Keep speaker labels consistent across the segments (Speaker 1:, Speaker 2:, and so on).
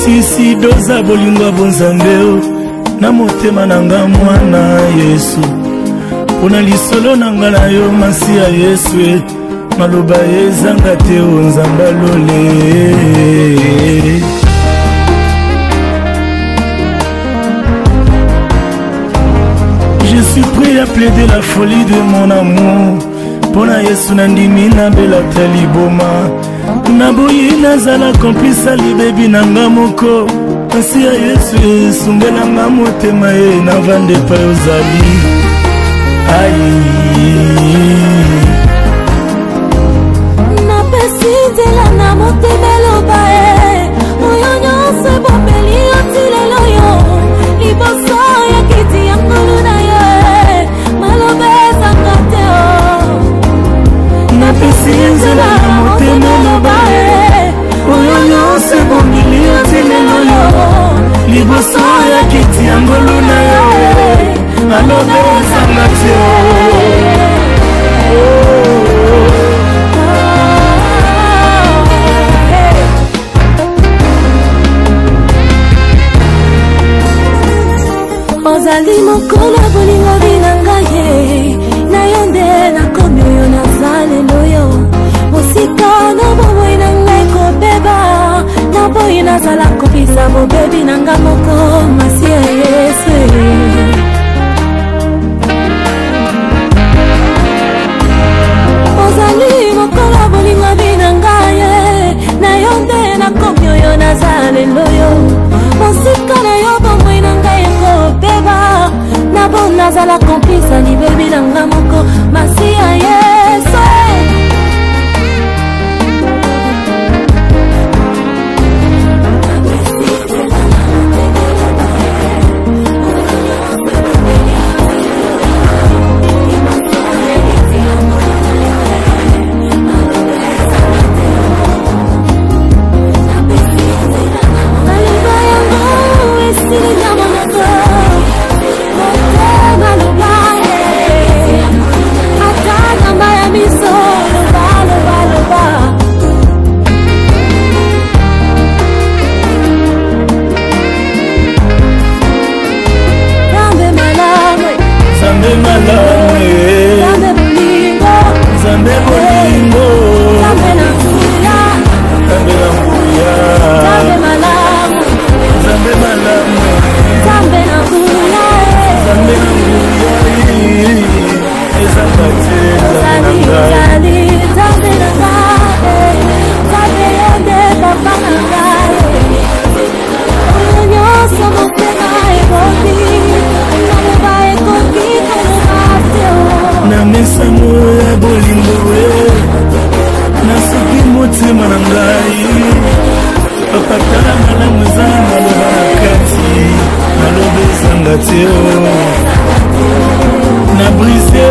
Speaker 1: nabotisi doza bolingo ya bonzambe na motema na nga mwana yesu mpo na lisolo na nga na yo masi ya yesu e maloba ezanga te o nzambe alole e. je suis prêt à plaider la folie de mon amour mpo na yesu nandimi nabelaka liboma naboyi nazala komplisa libebi na nga moko nsi ya yesu esungelanga motema ye navanda epai ozali ai napesi nzela na motema eloba
Speaker 2: e oyo nyonso ebome
Speaker 1: liboso ya kiti ya ngolu na yo alobe ezanga tio
Speaker 2: ozali mokolo bolingo binanga ye na yo nde nakomi oyo naza lelo yo mosika na bomoi na ngai kobeba na boyi nazala kobi eza bobebi na nga moko masi ya yesu ozali mokola bolingami na ngaye na yo nde nakomi oyo naza lelo yo mosika na yo bomoi na ngai ekobeba na bo nazala komplisa libebi na nga moko masi ya yesu
Speaker 1: never malamu eza na maloba na kati maloba ezanga te na brise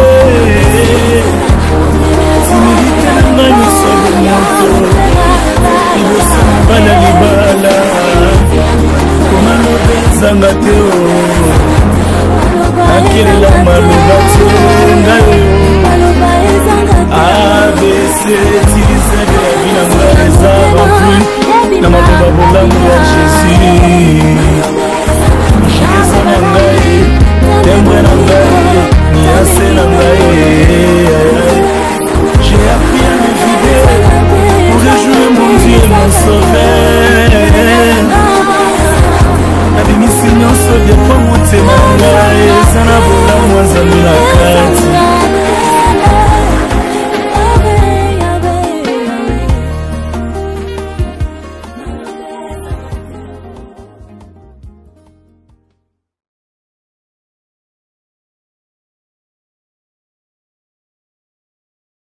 Speaker 1: timidite na ngai mosolo moto liboso mobala libala komaloba ezanga te nakelela maloba te ngai e abc tilizabela binango bolamu ya jésus